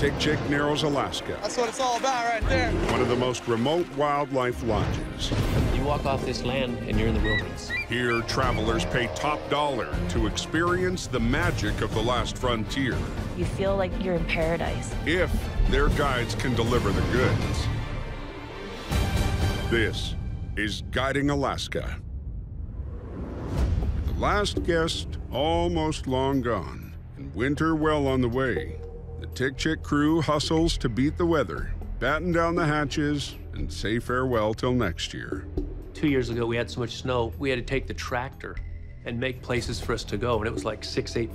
Tikchik Narrows, Alaska. That's what it's all about right there. One of the most remote wildlife lodges. You walk off this land and you're in the wilderness. Here, travelers pay top dollar to experience the magic of the last frontier. You feel like you're in paradise. If their guides can deliver the goods. This is Guiding Alaska. The last guest almost long gone, and winter well on the way, the Tikchik crew hustles to beat the weather, batten down the hatches, and say farewell till next year. Two years ago, we had so much snow, we had to take the tractor and make places for us to go, and it was like six, eight